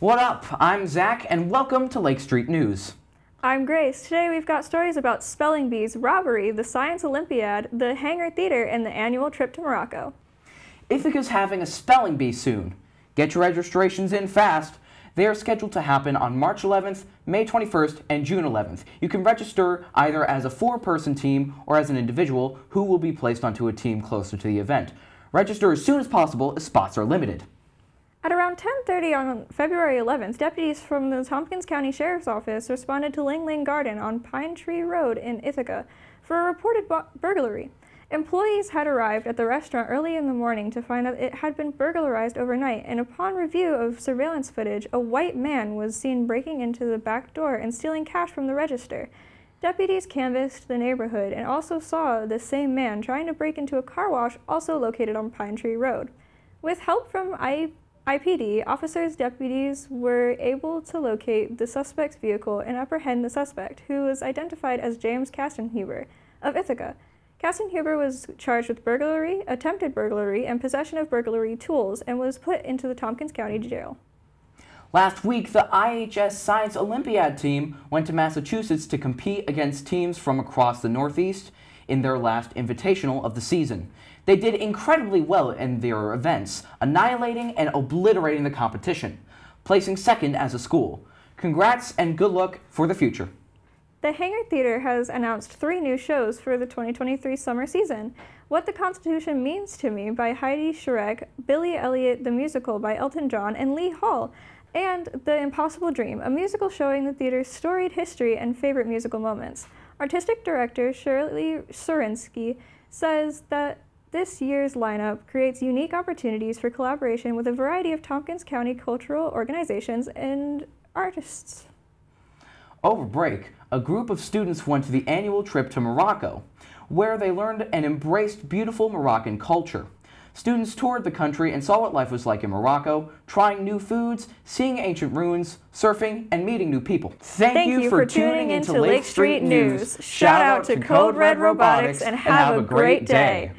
What up? I'm Zach, and welcome to Lake Street News. I'm Grace. Today we've got stories about spelling bees, robbery, the Science Olympiad, the Hangar Theater, and the annual trip to Morocco. Ithaca's having a spelling bee soon. Get your registrations in fast. They are scheduled to happen on March 11th, May 21st, and June 11th. You can register either as a four-person team or as an individual who will be placed onto a team closer to the event. Register as soon as possible as spots are limited. At around 10:30 on February 11th, deputies from the Tompkins County Sheriff's Office responded to Ling Ling Garden on Pine Tree Road in Ithaca for a reported burglary. Employees had arrived at the restaurant early in the morning to find that it had been burglarized overnight, and upon review of surveillance footage, a white man was seen breaking into the back door and stealing cash from the register. Deputies canvassed the neighborhood and also saw the same man trying to break into a car wash also located on Pine Tree Road. With help from I IPD, officers deputies were able to locate the suspect's vehicle and apprehend the suspect, who was identified as James Castenhuber of Ithaca. Castenhuber was charged with burglary, attempted burglary, and possession of burglary tools and was put into the Tompkins County Jail. Last week, the IHS Science Olympiad team went to Massachusetts to compete against teams from across the Northeast in their last invitational of the season. They did incredibly well in their events, annihilating and obliterating the competition, placing second as a school. Congrats and good luck for the future. The Hangar Theater has announced three new shows for the 2023 summer season. What the Constitution Means to Me by Heidi Schreck, Billy Elliot the Musical by Elton John and Lee Hall, and The Impossible Dream, a musical showing the theater's storied history and favorite musical moments. Artistic director Shirley Serotsky says that this year's lineup creates unique opportunities for collaboration with a variety of Tompkins County cultural organizations and artists. Over break, a group of students went to the annual trip to Morocco, where they learned and embraced beautiful Moroccan culture. Students toured the country and saw what life was like in Morocco, trying new foods, seeing ancient ruins, surfing, and meeting new people. Thank, Thank you, you, for tuning into Lake Street News. Shout out to Code Red Robotics and have a great day.